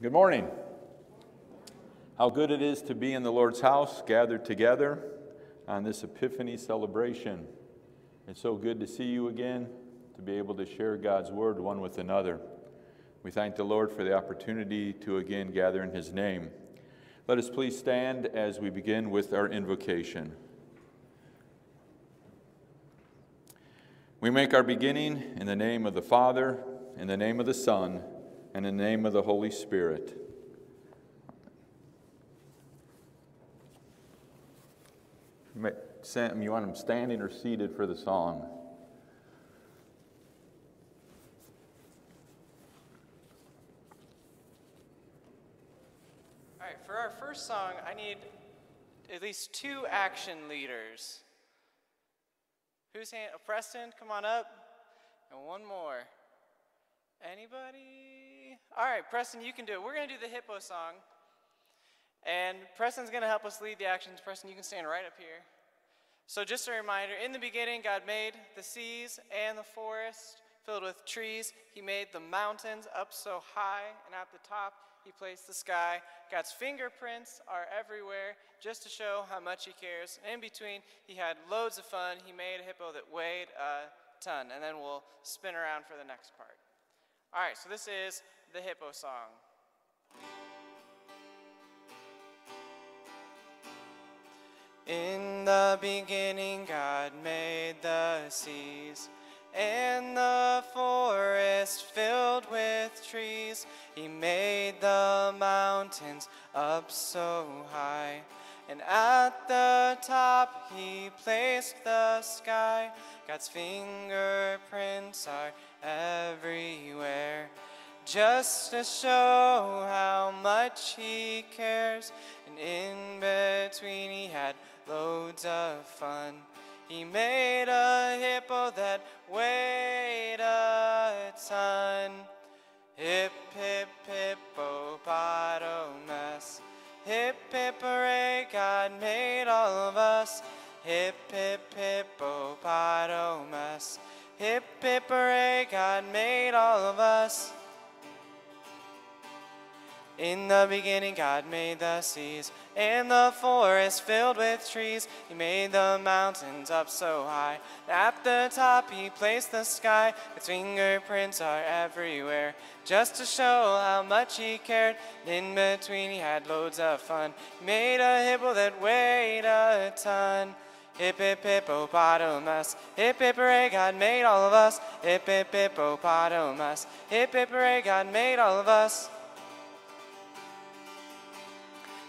Good morning. How good it is to be in the Lord's house, gathered together on this Epiphany celebration. It's so good to see you again, to be able to share God's word one with another. We thank the Lord for the opportunity to again gather in His name. Let us please stand as we begin with our invocation. We make our beginning in the name of the Father, in the name of the Son, and in the name of the Holy Spirit. Sam, you want them standing or seated for the song? All right, for our first song, I need at least two action leaders. Who's hand? Preston, come on up. And one more. Anybody? All right, Preston, you can do it. We're going to do the hippo song. And Preston's going to help us lead the actions. Preston, you can stand right up here. So, just a reminder in the beginning, God made the seas and the forest filled with trees. He made the mountains up so high, and at the top, He placed the sky. God's fingerprints are everywhere just to show how much He cares. And in between, He had loads of fun. He made a hippo that weighed a ton. And then we'll spin around for the next part. All right, so this is the hippo song. In the beginning, God made the seas and the forest filled with trees. He made the mountains up so high, and at the top he placed the sky. God's fingerprints are everywhere just to show how much he cares. And in between, he had loads of fun. He made a hippo that weighed a ton. Hip, hip, hippopotamus. Hip, hip, hooray, God made all of us. Hip, hip, hippopotamus. Hip, hip, hooray, God made all of us. In the beginning, God made the seas and the forest filled with trees. He made the mountains up so high. At the top, He placed the sky. His fingerprints are everywhere, just to show how much He cared. In between, He had loads of fun. He made a hippo that weighed a ton. Hip hip hippopotamus, hip hip hooray, God made all of us. Hip hip hippopotamus, hip hip hooray, God made all of us.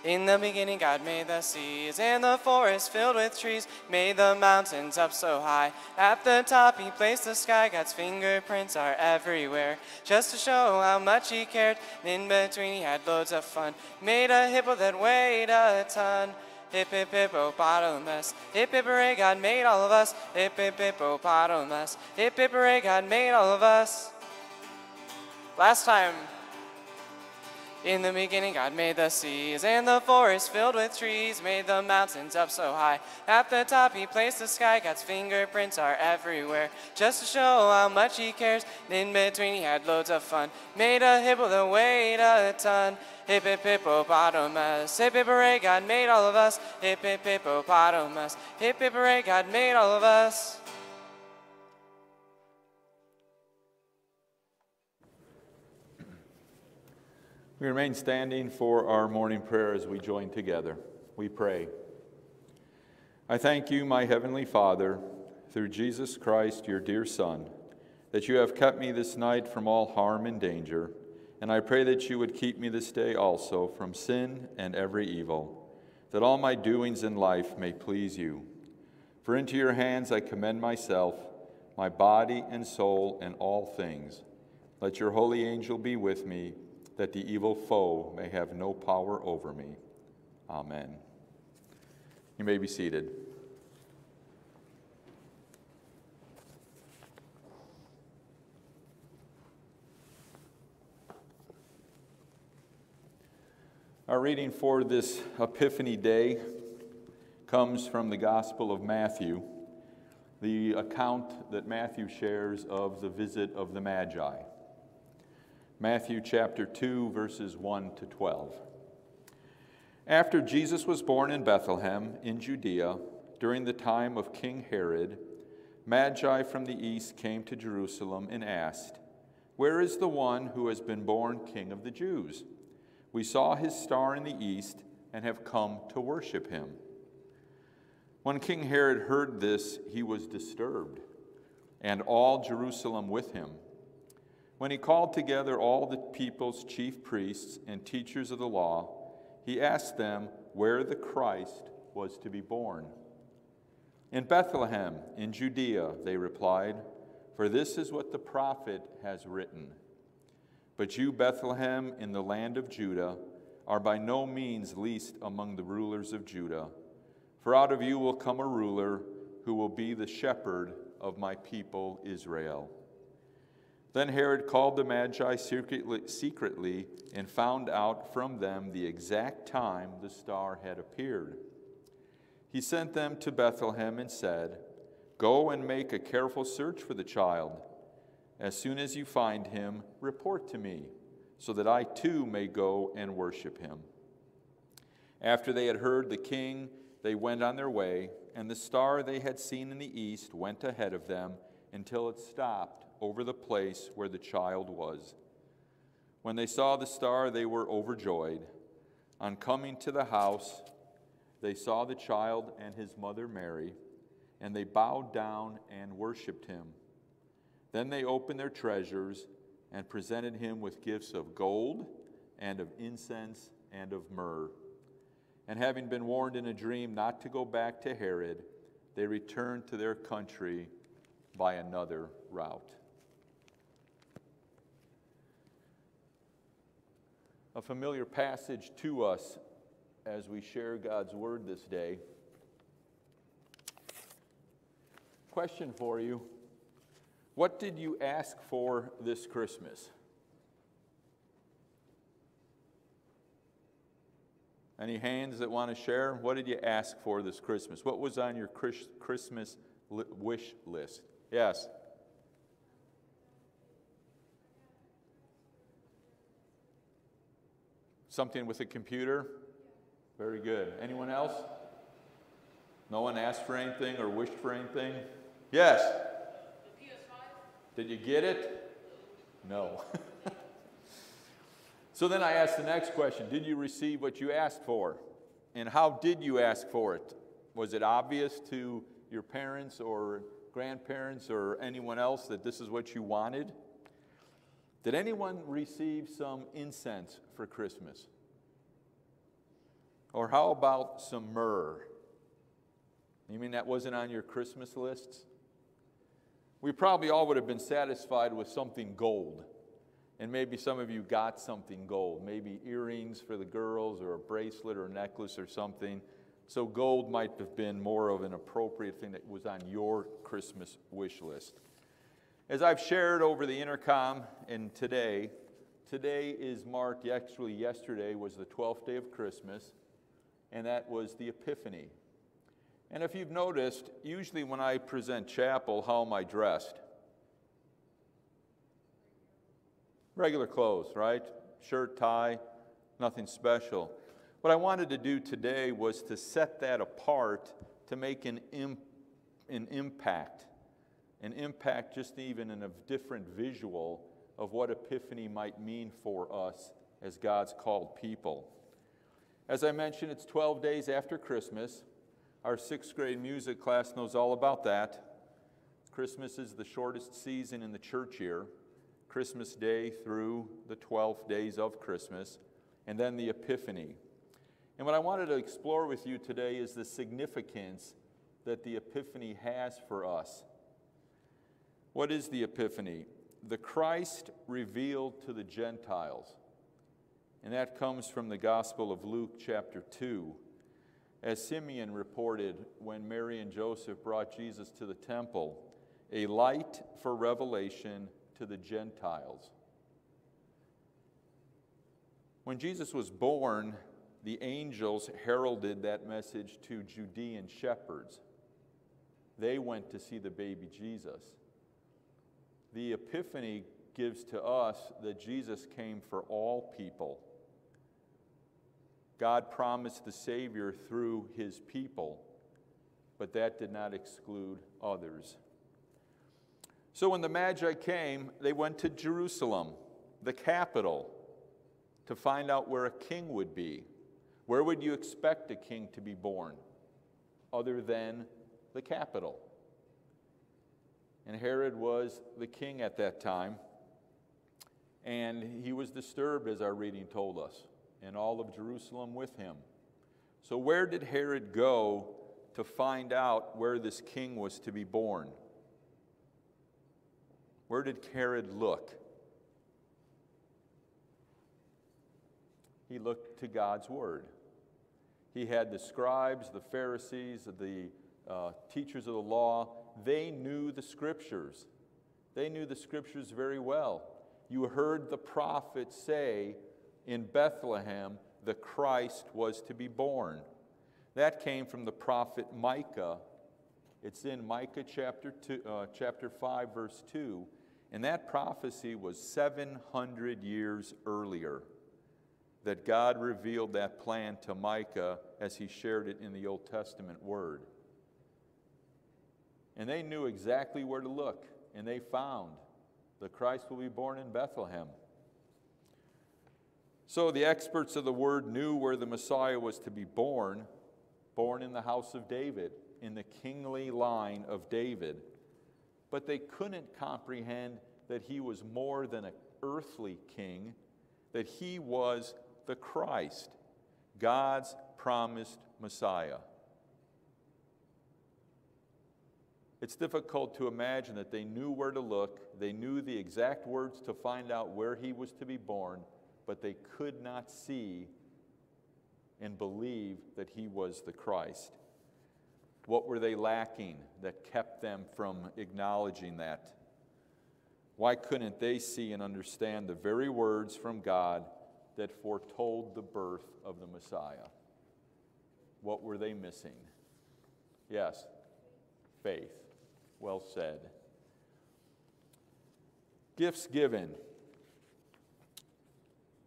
In the beginning, God made the seas and the forest filled with trees, made the mountains up so high. At the top, He placed the sky. God's fingerprints are everywhere, just to show how much He cared. In between, He had loads of fun. Made a hippo that weighed a ton. Hip hip hippopotamus, hip hip hooray, God made all of us. Hip hip hippopotamus, hip hip hooray, God made all of us. Last time. In the beginning, God made the seas and the forest filled with trees, made the mountains up so high. At the top, He placed the sky. God's fingerprints are everywhere, just to show how much He cares. In between, He had loads of fun. Made a hippo that weighed a ton. Hip hip hippopotamus, hip hip hooray, God made all of us. Hip hip hippopotamus, hip hip hooray, God made all of us. We remain standing for our morning prayer as we join together. We pray. I thank you, my heavenly Father, through Jesus Christ, your dear Son, that you have kept me this night from all harm and danger, and I pray that you would keep me this day also from sin and every evil, that all my doings in life may please you. For into your hands I commend myself, my body and soul, and all things. Let your holy angel be with me that the evil foe may have no power over me. Amen. You may be seated. Our reading for this Epiphany Day comes from the Gospel of Matthew, the account that Matthew shares of the visit of the Magi. Matthew chapter 2, verses 1 to 12. After Jesus was born in Bethlehem in Judea, during the time of King Herod, Magi from the east came to Jerusalem and asked, Where is the one who has been born King of the Jews? We saw his star in the east and have come to worship him. When King Herod heard this, he was disturbed, and all Jerusalem with him. When he called together all the people's chief priests and teachers of the law, he asked them where the Christ was to be born. In Bethlehem, in Judea, they replied, for this is what the prophet has written. But you, Bethlehem, in the land of Judah, are by no means least among the rulers of Judah, for out of you will come a ruler who will be the shepherd of my people Israel. Then Herod called the Magi secretly, secretly, and found out from them the exact time the star had appeared. He sent them to Bethlehem and said, Go and make a careful search for the child. As soon as you find him, report to me, so that I too may go and worship him. After they had heard the king, they went on their way, and the star they had seen in the east went ahead of them until it stopped over the place where the child was. When they saw the star, they were overjoyed. On coming to the house, they saw the child and his mother Mary, and they bowed down and worshiped him. Then they opened their treasures and presented him with gifts of gold and of incense and of myrrh. And having been warned in a dream not to go back to Herod, they returned to their country by another route. A familiar passage to us as we share God's Word this day. Question for you What did you ask for this Christmas? Any hands that want to share? What did you ask for this Christmas? What was on your Christmas wish list? Yes. Something with a computer? Very good. Anyone else? No one asked for anything or wished for anything? Yes. Did you get it? No. so then I asked the next question Did you receive what you asked for? And how did you ask for it? Was it obvious to your parents or grandparents or anyone else that this is what you wanted? Did anyone receive some incense for Christmas? Or how about some myrrh? You mean that wasn't on your Christmas lists? We probably all would have been satisfied with something gold. And maybe some of you got something gold, maybe earrings for the girls or a bracelet or a necklace or something. So gold might have been more of an appropriate thing that was on your Christmas wish list. As I've shared over the intercom and today, today is marked, actually, yesterday was the 12th day of Christmas, and that was the Epiphany. And if you've noticed, usually when I present chapel, how am I dressed? Regular clothes, right? Shirt, tie, nothing special. What I wanted to do today was to set that apart to make an, imp- an impact an impact just even in a different visual of what Epiphany might mean for us as God's called people. As I mentioned, it's 12 days after Christmas. Our sixth grade music class knows all about that. Christmas is the shortest season in the church year, Christmas Day through the 12 days of Christmas, and then the Epiphany. And what I wanted to explore with you today is the significance that the Epiphany has for us what is the Epiphany? The Christ revealed to the Gentiles. And that comes from the Gospel of Luke, chapter 2. As Simeon reported when Mary and Joseph brought Jesus to the temple, a light for revelation to the Gentiles. When Jesus was born, the angels heralded that message to Judean shepherds. They went to see the baby Jesus the Epiphany gives to us that Jesus came for all people. God promised the Savior through his people, but that did not exclude others. So when the Magi came, they went to Jerusalem, the capital, to find out where a king would be. Where would you expect a king to be born other than the capital? And Herod was the king at that time, and he was disturbed, as our reading told us, and all of Jerusalem with him. So, where did Herod go to find out where this king was to be born? Where did Herod look? He looked to God's word. He had the scribes, the Pharisees, the uh, teachers of the law. They knew the scriptures. They knew the scriptures very well. You heard the prophet say in Bethlehem, the Christ was to be born. That came from the prophet Micah. It's in Micah chapter, two, uh, chapter 5, verse 2. And that prophecy was 700 years earlier that God revealed that plan to Micah as he shared it in the Old Testament Word. And they knew exactly where to look, and they found the Christ will be born in Bethlehem. So the experts of the Word knew where the Messiah was to be born, born in the house of David, in the kingly line of David. But they couldn't comprehend that he was more than an earthly king, that he was the Christ, God's promised Messiah. It's difficult to imagine that they knew where to look, they knew the exact words to find out where he was to be born, but they could not see and believe that he was the Christ. What were they lacking that kept them from acknowledging that? Why couldn't they see and understand the very words from God that foretold the birth of the Messiah. What were they missing? Yes, faith. Well said. Gifts given.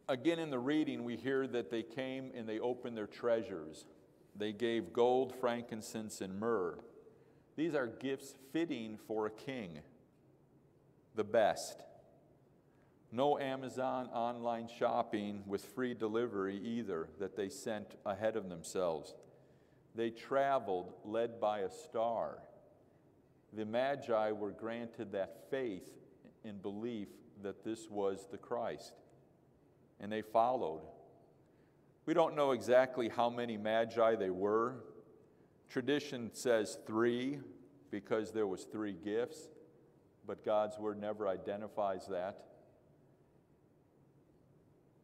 Again, in the reading, we hear that they came and they opened their treasures. They gave gold, frankincense, and myrrh. These are gifts fitting for a king, the best. No Amazon online shopping with free delivery either that they sent ahead of themselves. They traveled led by a star. The Magi were granted that faith and belief that this was the Christ, and they followed. We don't know exactly how many Magi they were. Tradition says three because there was three gifts, but God's word never identifies that.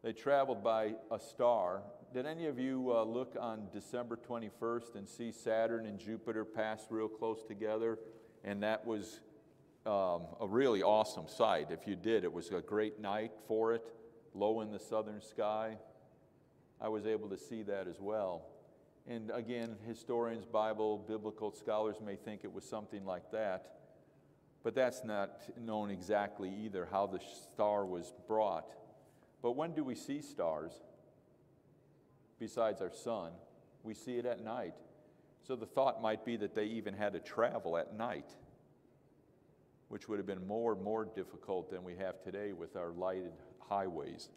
They traveled by a star. Did any of you uh, look on December 21st and see Saturn and Jupiter pass real close together? And that was um, a really awesome sight. If you did, it was a great night for it, low in the southern sky. I was able to see that as well. And again, historians, Bible, biblical scholars may think it was something like that. But that's not known exactly either, how the star was brought. But when do we see stars? Besides our sun, we see it at night. So the thought might be that they even had to travel at night, which would have been more and more difficult than we have today with our lighted highways.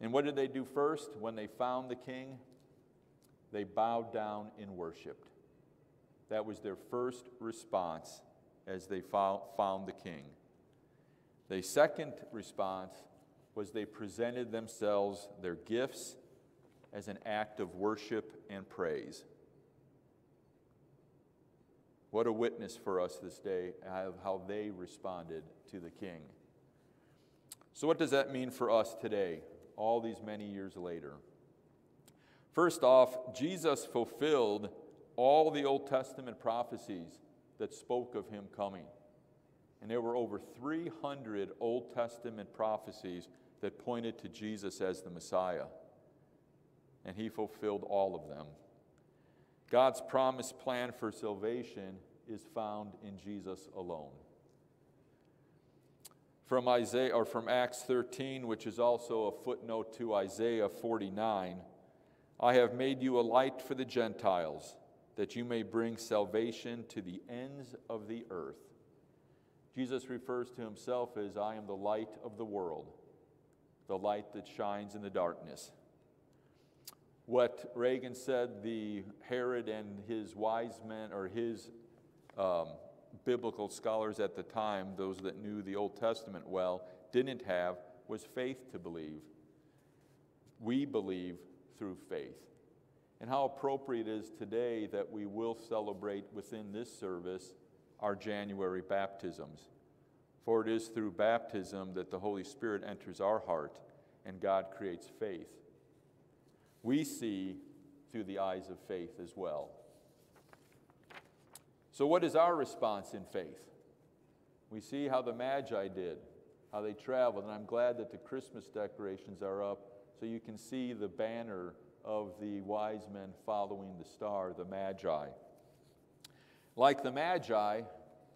And what did they do first when they found the king? They bowed down and worshiped. That was their first response as they found the king. The second response was they presented themselves, their gifts, as an act of worship and praise. What a witness for us this day of how they responded to the king. So, what does that mean for us today, all these many years later? First off, Jesus fulfilled all the Old Testament prophecies that spoke of him coming. And there were over 300 Old Testament prophecies that pointed to Jesus as the Messiah. And he fulfilled all of them. God's promised plan for salvation is found in Jesus alone. from Isaiah or from Acts 13, which is also a footnote to Isaiah 49. I have made you a light for the Gentiles, that you may bring salvation to the ends of the earth. Jesus refers to himself as I am the light of the world, the light that shines in the darkness. What Reagan said, the Herod and his wise men, or his um, biblical scholars at the time, those that knew the Old Testament well, didn't have was faith to believe. We believe through faith. And how appropriate it is today that we will celebrate within this service our January baptisms. For it is through baptism that the Holy Spirit enters our heart and God creates faith. We see through the eyes of faith as well. So, what is our response in faith? We see how the Magi did, how they traveled, and I'm glad that the Christmas decorations are up so you can see the banner of the wise men following the star, the Magi. Like the Magi,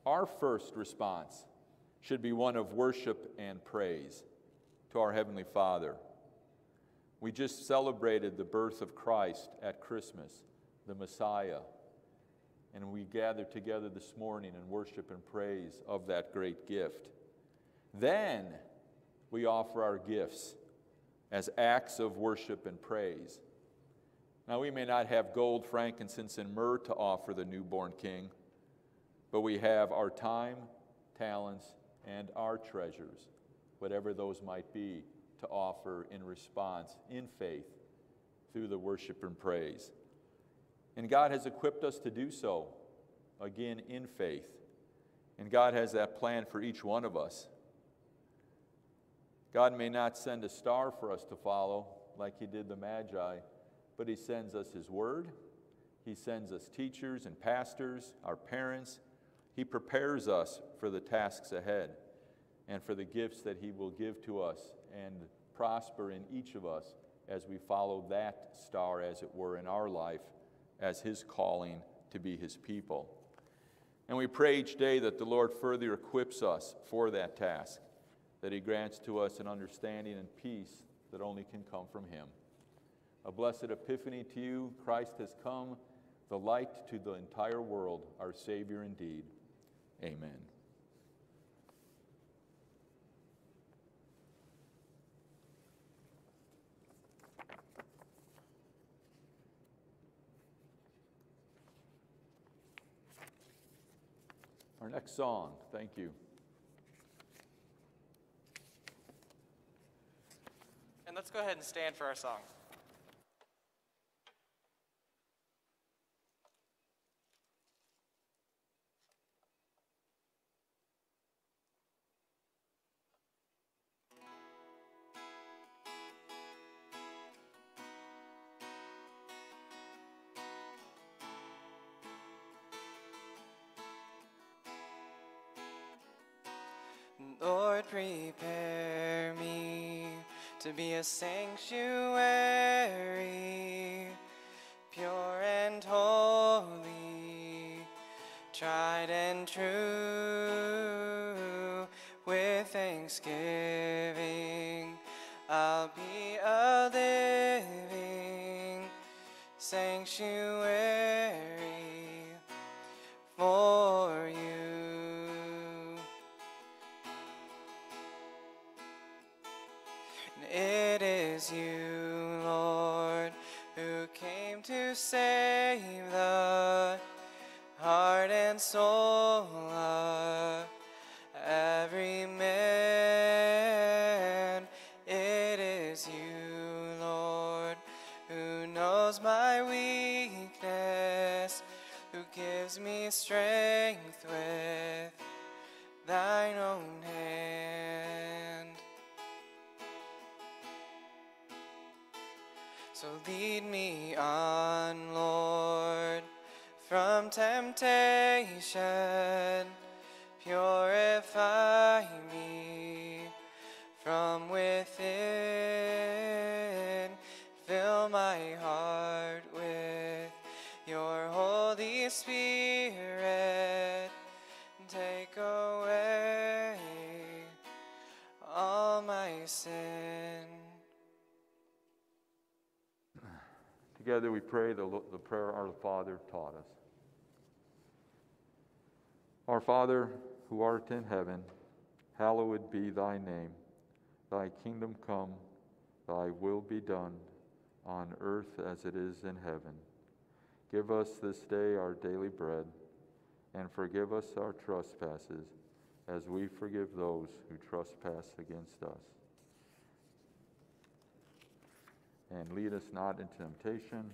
our first response should be one of worship and praise to our Heavenly Father. We just celebrated the birth of Christ at Christmas, the Messiah. And we gather together this morning in worship and praise of that great gift. Then we offer our gifts as acts of worship and praise. Now, we may not have gold, frankincense, and myrrh to offer the newborn king, but we have our time, talents, and our treasures, whatever those might be, to offer in response in faith through the worship and praise. And God has equipped us to do so, again, in faith. And God has that plan for each one of us. God may not send a star for us to follow like He did the Magi, but He sends us His Word. He sends us teachers and pastors, our parents. He prepares us for the tasks ahead and for the gifts that He will give to us and prosper in each of us as we follow that star, as it were, in our life as His calling to be His people. And we pray each day that the Lord further equips us for that task, that He grants to us an understanding and peace that only can come from Him. A blessed epiphany to you. Christ has come, the light to the entire world, our Savior indeed. Amen. Our next song, thank you. And let's go ahead and stand for our song. Sanctuary for you. And it is you, Lord, who came to save the heart and soul strength with thine own hand. So lead me on, Lord, from temptation. Spirit. Take away all my sin. Together we pray the, the prayer our Father taught us. Our Father, who art in heaven, hallowed be thy name. Thy kingdom come, thy will be done, on earth as it is in heaven. Give us this day our daily bread, and forgive us our trespasses, as we forgive those who trespass against us. And lead us not into temptation,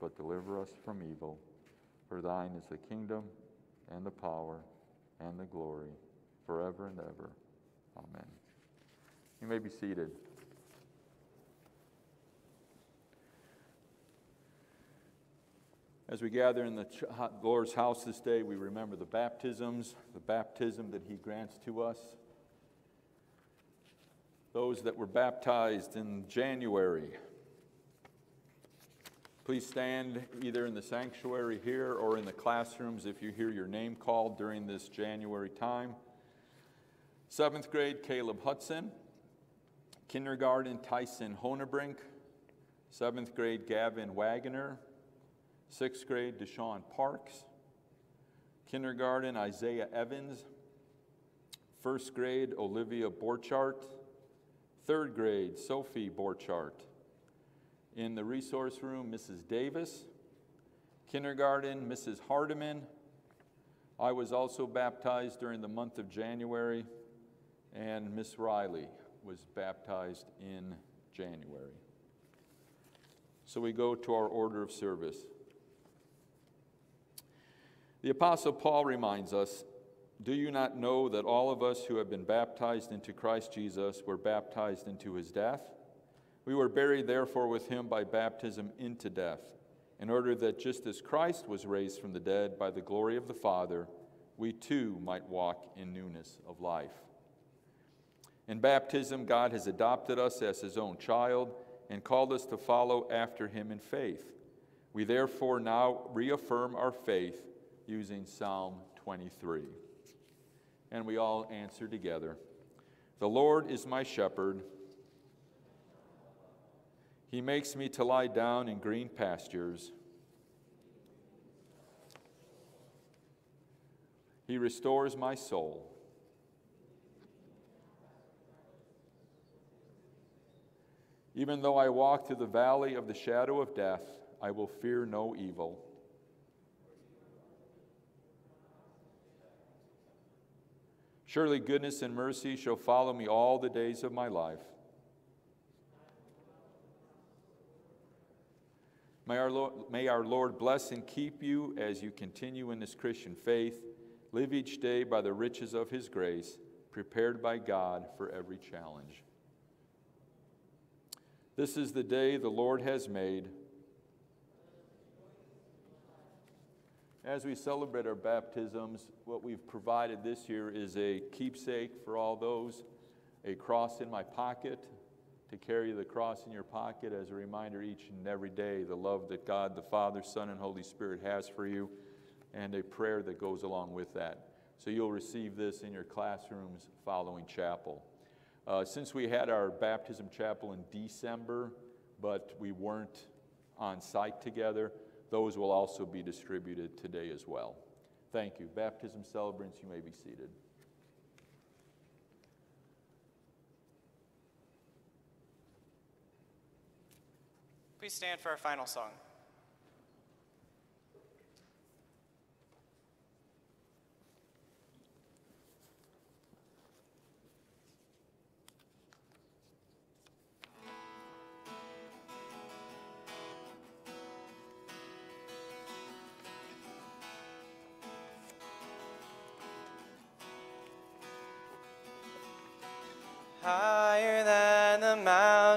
but deliver us from evil. For thine is the kingdom, and the power, and the glory, forever and ever. Amen. You may be seated. As we gather in the Lord's house this day, we remember the baptisms, the baptism that He grants to us. Those that were baptized in January. Please stand either in the sanctuary here or in the classrooms if you hear your name called during this January time. Seventh grade, Caleb Hudson. Kindergarten, Tyson Honebrink. Seventh grade, Gavin Wagoner. Sixth grade, Deshaun Parks. Kindergarten, Isaiah Evans. First grade, Olivia Borchardt. Third grade, Sophie Borchardt. In the resource room, Mrs. Davis. Kindergarten, Mrs. Hardiman. I was also baptized during the month of January, and Miss Riley was baptized in January. So we go to our order of service. The Apostle Paul reminds us Do you not know that all of us who have been baptized into Christ Jesus were baptized into his death? We were buried, therefore, with him by baptism into death, in order that just as Christ was raised from the dead by the glory of the Father, we too might walk in newness of life. In baptism, God has adopted us as his own child and called us to follow after him in faith. We therefore now reaffirm our faith using Psalm 23. And we all answer together The Lord is my shepherd. He makes me to lie down in green pastures. He restores my soul. Even though I walk through the valley of the shadow of death, I will fear no evil Surely goodness and mercy shall follow me all the days of my life. May our, Lord, may our Lord bless and keep you as you continue in this Christian faith. Live each day by the riches of his grace, prepared by God for every challenge. This is the day the Lord has made. As we celebrate our baptisms, what we've provided this year is a keepsake for all those, a cross in my pocket, to carry the cross in your pocket as a reminder each and every day the love that God, the Father, Son, and Holy Spirit has for you, and a prayer that goes along with that. So you'll receive this in your classrooms following chapel. Uh, since we had our baptism chapel in December, but we weren't on site together, those will also be distributed today as well. Thank you. Baptism celebrants, you may be seated. Please stand for our final song.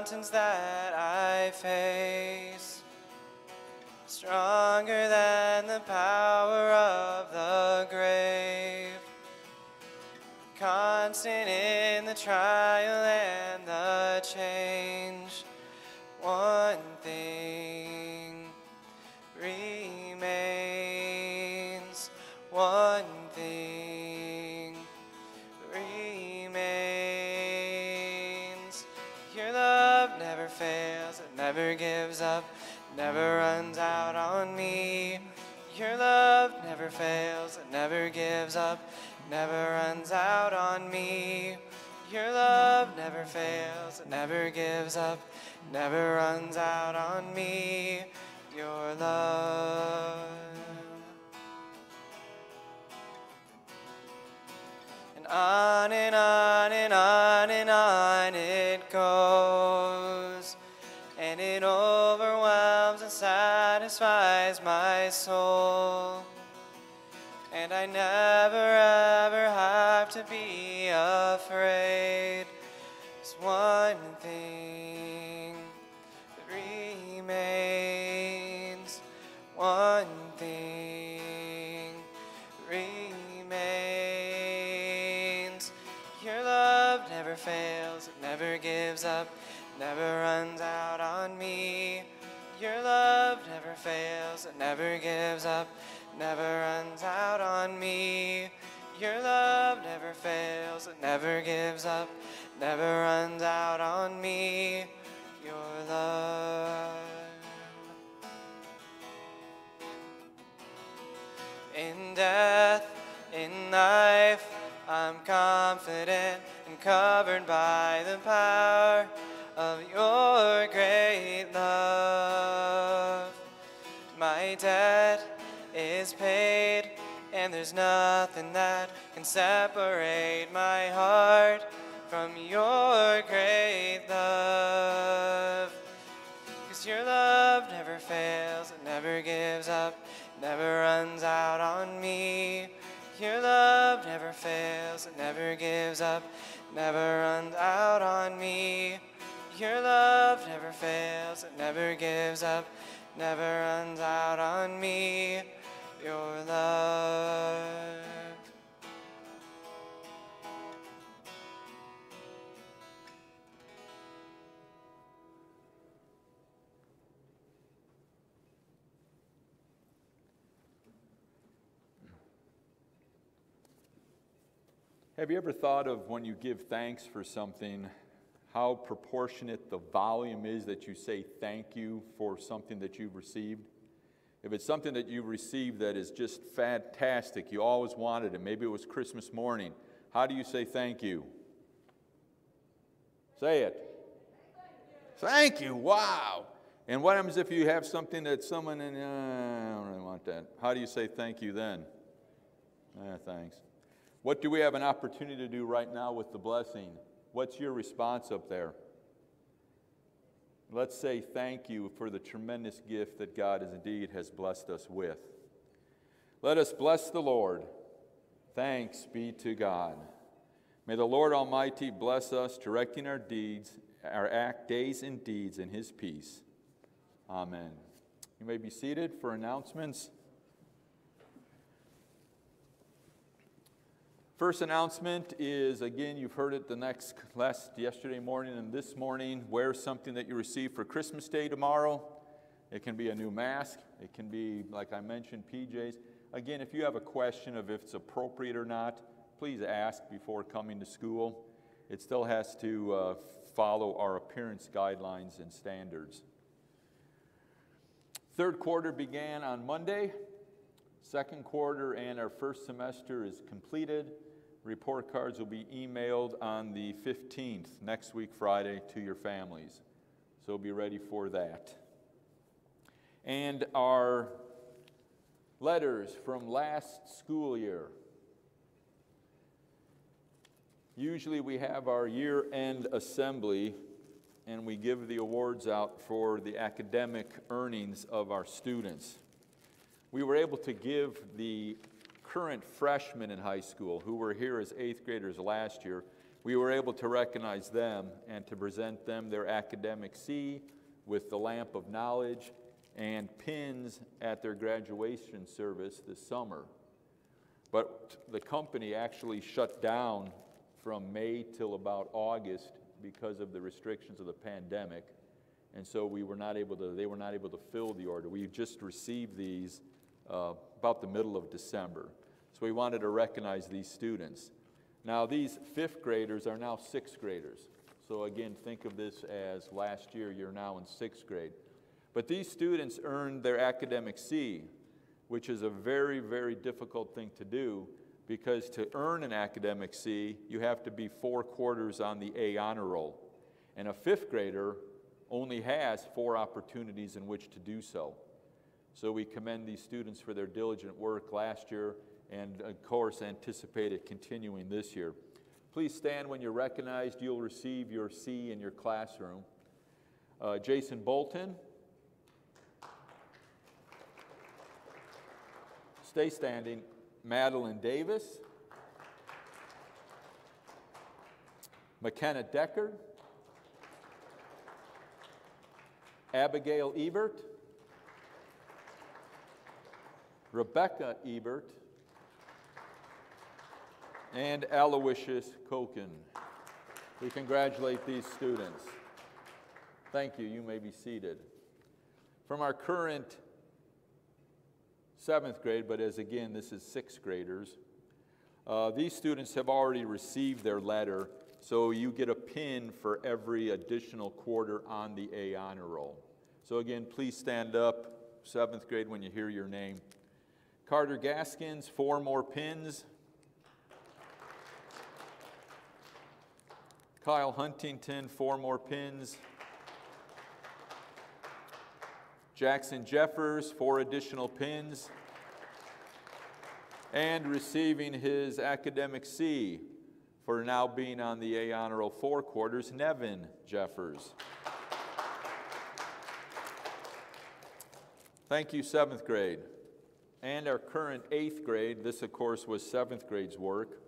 Mountains that I face, stronger than the power of the grave, constant in the trial never up, never runs out on me. Your love never fails, it never gives up, never runs out on me. Your love. And on and on and on never runs out on me. Your love never fails, it never gives up, never runs out on me. Your love never fails, it never gives up, never runs out on me. Your love. In death, in life, I'm confident and covered by the power nothing that can separate my heart from your great love. Cause your love never fails, it never gives up, never runs out on me. Your love never fails, it never gives up, never runs out on me. Your love never fails, it never gives up, never runs out on me. Your love. Have you ever thought of when you give thanks for something, how proportionate the volume is that you say thank you for something that you've received? If it's something that you've received that is just fantastic, you always wanted it, maybe it was Christmas morning, how do you say thank you? Say it. Thank you. Wow. And what happens if you have something that someone, and uh, I don't really want that? How do you say thank you then? Eh, thanks. What do we have an opportunity to do right now with the blessing? What's your response up there? Let's say thank you for the tremendous gift that God has indeed has blessed us with. Let us bless the Lord. Thanks be to God. May the Lord Almighty bless us, directing our deeds, our act, days and deeds in his peace. Amen. You may be seated for announcements. First announcement is again, you've heard it the next last yesterday morning and this morning. Wear something that you receive for Christmas Day tomorrow. It can be a new mask, it can be, like I mentioned, PJs. Again, if you have a question of if it's appropriate or not, please ask before coming to school. It still has to uh, follow our appearance guidelines and standards. Third quarter began on Monday. Second quarter and our first semester is completed. Report cards will be emailed on the 15th, next week, Friday, to your families. So be ready for that. And our letters from last school year. Usually we have our year end assembly and we give the awards out for the academic earnings of our students. We were able to give the current freshmen in high school who were here as eighth graders last year, we were able to recognize them and to present them their academic C with the lamp of knowledge and pins at their graduation service this summer. But the company actually shut down from May till about August because of the restrictions of the pandemic. And so we were not able to, they were not able to fill the order. We just received these uh, about the middle of December. So we wanted to recognize these students. Now, these fifth graders are now sixth graders. So again, think of this as last year, you're now in sixth grade. But these students earned their academic C, which is a very, very difficult thing to do because to earn an academic C, you have to be four quarters on the A honor roll. And a fifth grader only has four opportunities in which to do so. So we commend these students for their diligent work last year and, of course, anticipate it continuing this year. Please stand when you're recognized. You'll receive your C in your classroom. Uh, Jason Bolton. Stay standing. Madeline Davis. McKenna Decker. Abigail Ebert. Rebecca Ebert. And Aloysius Koken. We congratulate these students. Thank you. You may be seated. From our current seventh grade, but as again, this is sixth graders, uh, these students have already received their letter, so you get a pin for every additional quarter on the A honor roll. So again, please stand up, seventh grade, when you hear your name. Carter Gaskins, four more pins. Kyle Huntington, four more pins. Jackson Jeffers, four additional pins. And receiving his academic C for now being on the A honor four quarters, Nevin Jeffers. Thank you, seventh grade. And our current eighth grade, this of course was seventh grade's work.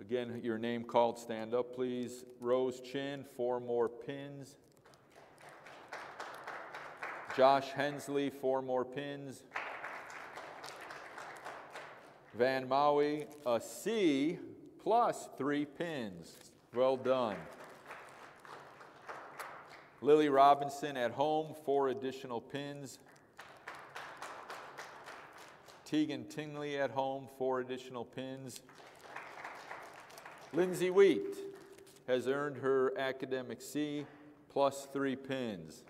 Again, your name called, stand up please. Rose Chin, four more pins. Josh Hensley, four more pins. Van Maui, a C plus three pins. Well done. Lily Robinson at home, four additional pins. Tegan Tingley at home, four additional pins. Lindsay Wheat has earned her academic C plus three pins.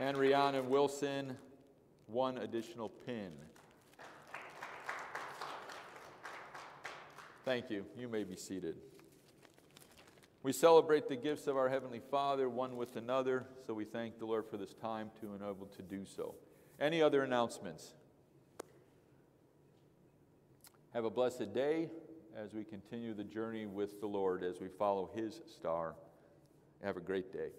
And Rihanna Wilson, one additional pin. Thank you. You may be seated. We celebrate the gifts of our Heavenly Father one with another, so we thank the Lord for this time to enable to do so. Any other announcements? Have a blessed day as we continue the journey with the Lord as we follow His star. Have a great day.